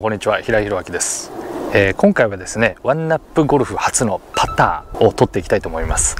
こんにちは平井弘明です、えー、今回はですねワンナップゴルフ初のパターを取っていきたいと思います、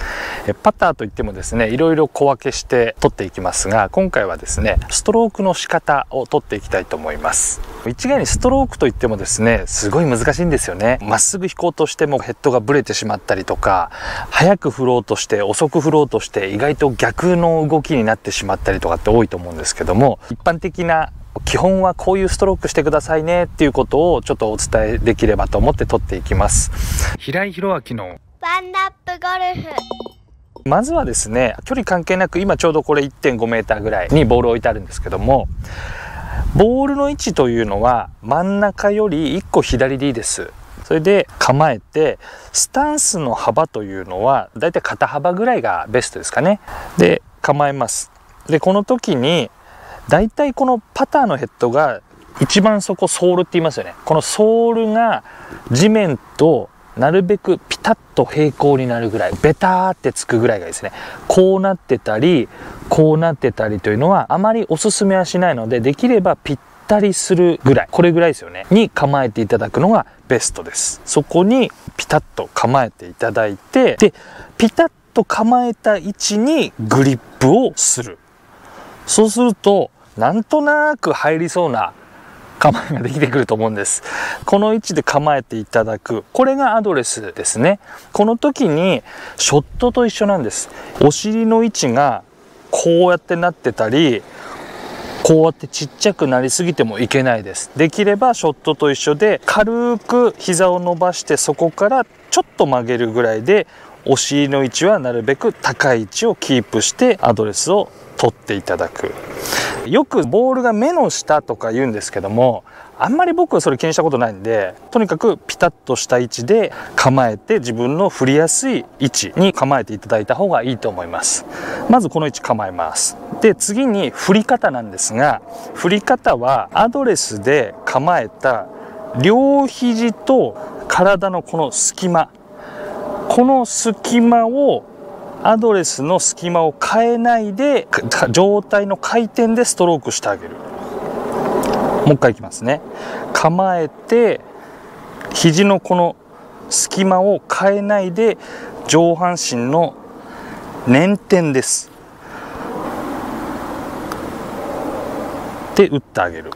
え、パターといってもですねいろいろ小分けして取っていきますが今回はですねストロークの仕方を取っていきたいと思います。一概にストロークといってもですねすごい難しいんですよね。まっすぐ引こうとしてもヘッドがブレてしまったりとか早く振ろうとして遅く振ろうとして意外と逆の動きになってしまったりとかって多いと思うんですけども一般的な基本はこういうストロークしてくださいねっていうことをちょっとお伝えできればと思って撮っていきます。平井宏明のワンナップゴルフ。まずはですね距離関係なく今ちょうどこれ1.5メーターぐらいにボール置いてあるんですけどもボールの位置というのは真ん中より1個左でいいです。それで構えてスタンスの幅というのはだいたい肩幅ぐらいがベストですかね。で構えます。でこの時に大体このパターのヘッドが一番そこソールって言いますよね。このソールが地面となるべくピタッと平行になるぐらいベターってつくぐらいがいいですね。こうなってたりこうなってたりというのはあまりおすすめはしないのでできればぴったりするぐらい。これぐらいですよね。に構えていただくのがベストです。そこにピタッと構えていただいてでピタッと構えた位置にグリップをする。そうするとなんとなく入りそうな構えができてくると思うんです。この位置で構えていただく。これがアドレスですね。この時にショットと一緒なんです。お尻の位置がこうやってなってたり、こうやってちっちゃくなりすぎてもいけないです。できればショットと一緒で軽く膝を伸ばしてそこからちょっと曲げるぐらいでお尻の位置はなるべく高い位置をキープしてアドレスを取っていただく。よくボールが目の下とか言うんですけどもあんまり僕はそれ気にしたことないんでとにかくピタッとした位置で構えて自分の振りやすい位置に構えていただいた方がいいと思います。まずこの位置構えます。で次に振り方なんですが振り方はアドレスで構えた両肘と体のこの隙間。この隙間をアドレスの隙間を変えないで状態の回転でストロークしてあげる。もう一回いきますね。構えて肘のこの隙間を変えないで上半身の捻転です。で打ってあげる。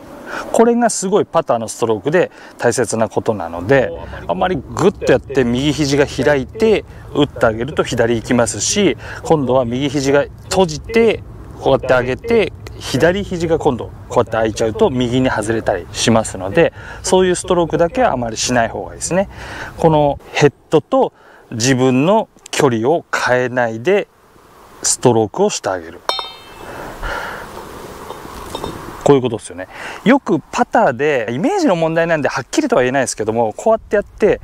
これがすごいパターのストロークで大切なことなのであまりグッとやって右肘が開いて打ってあげると左行きますし今度は右肘が閉じてこうやって上げて左肘が今度こうやって開いちゃうと右に外れたりしますのでそういうストロークだけはあまりしない方がいいですね。このヘッドと自分の距離を変えないでストロークをしてあげる。こういうことですよね。よくパターでイメージの問題なんではっきりとは言えないですけどもこうやってやって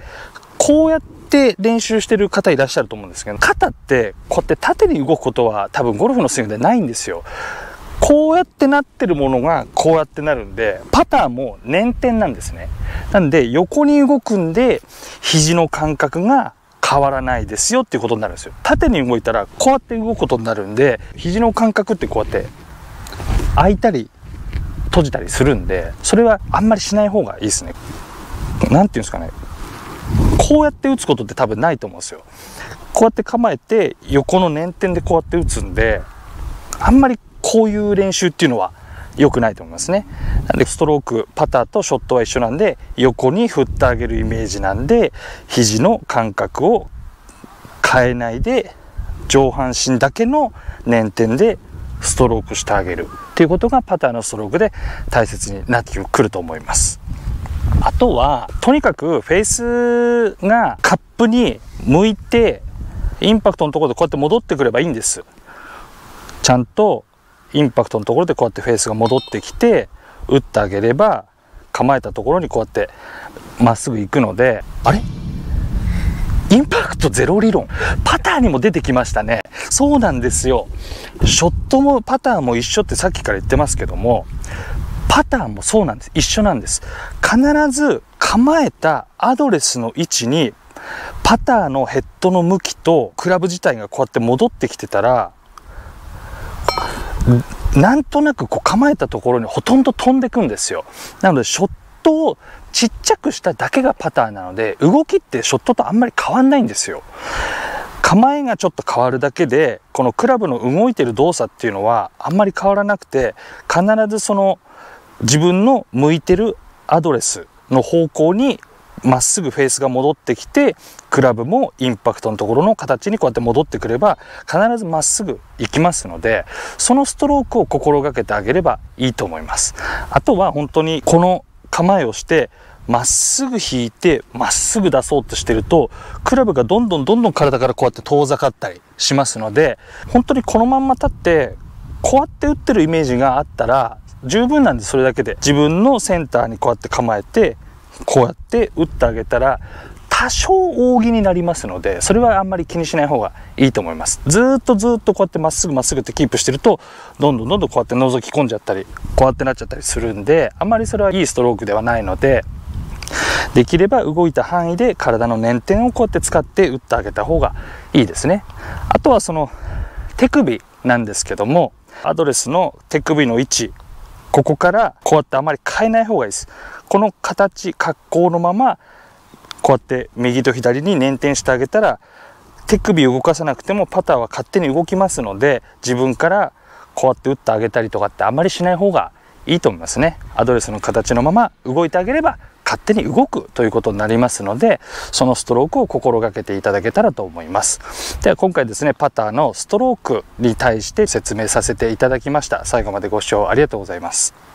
こうやって練習してる方いらっしゃると思うんですけど肩ってこうやって縦に動くことは多分ゴルフのスイングでないんですよ。こうやってなってるものがこうやってなるんでパターも捻転なんですね。なんで横に動くんで肘の感覚が変わらないですよっていうことになるんですよ。縦に動いたらこうやって動くことになるんで肘の感覚ってこうやって開いたり閉じたりするんでそれはあんまりしない方がいいですね。何て言うんですかね。こうやって打つことって多分ないと思うんですよ。こうやって構えて横の捻転でこうやって打つんであんまりこういう練習っていうのは良くないと思いますね。なんでストロークパターとショットは一緒なんで横に振ってあげるイメージなんで肘の感覚を変えないで上半身だけの捻転でストロークしてあげる。っていうことがパターのストロークで大切になってくると思います。あとは、とにかくフェースがカップに向いて、インパクトのところでこうやって戻ってくればいいんです。ちゃんとインパクトのところでこうやってフェースが戻ってきて、打ってあげれば、構えたところにこうやってまっすぐ行くので、あれ？インパクトゼロ理論。パターにも出てきましたね。そうなんですよ。ショットもパターも一緒ってさっきから言ってますけども、パターもそうなんです。一緒なんです。必ず構えたアドレスの位置にパターのヘッドの向きとクラブ自体がこうやって戻ってきてたら、なんとなくこう構えたところにほとんど飛んでくんですよ。なので、ショットをちっちゃくしただけがパターなので動きってショットとあんまり変わんないんですよ。構えがちょっと変わるだけでこのクラブの動いてる動作っていうのはあんまり変わらなくて必ずその自分の向いてるアドレスの方向にまっすぐフェースが戻ってきてクラブもインパクトのところの形にこうやって戻ってくれば必ずまっすぐ行きますのでそのストロークを心がけてあげればいいと思います。あとは本当にこの構えをしてまっすぐ引いてまっすぐ出そうとしてるとクラブがどんどんどんどん体からこうやって遠ざかったりしますので本当にこのまんま立ってこうやって打ってるイメージがあったら十分なんでそれだけで。自分のセンターにこうやって構えてこうやって打ってあげたら多少扇になりますのでそれはあんまり気にしない方がいいと思います。ずっとずっとこうやってまっすぐまっすぐってキープしてるとどんどんどんどんこうやって覗き込んじゃったりこうやってなっちゃったりするんであんまりそれはいいストロークではないのでできれば動いた範囲で体の捻転をこうやって使って打ってあげた方がいいですね。あとはその手首なんですけどもアドレスの手首の位置ここからこうやってあまり変えない方がいいです。この形格好のままこうやって右と左に捻転してあげたら手首動かさなくてもパターは勝手に動きますので自分からこうやって打ってあげたりとかってあまりしない方がいいと思いますね。アドレスの形のまま動いてあげれば勝手に動くということになりますのでそのストロークを心がけていただけたらと思います。では今回ですねパターのストロークに対して説明させていただきました。最後までご視聴ありがとうございます。